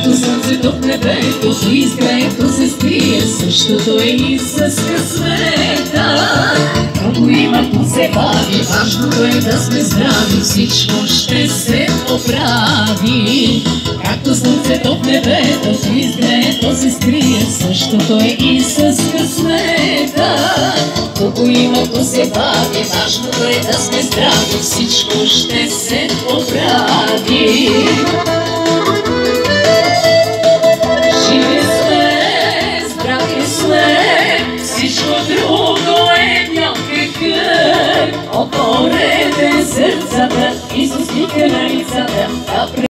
Е е Както слънцето в небето си изгрето се скрие, същото е и с късмета. Много има позебави, важното е да сме здрави, всичко ще се поправи. Както слънцето в небето си изгрето се скрие, същото е и с късмета. Колко има позебави, важното е да сме здрави, всичко ще се поправи. Сърцата, Исус вика на лицата,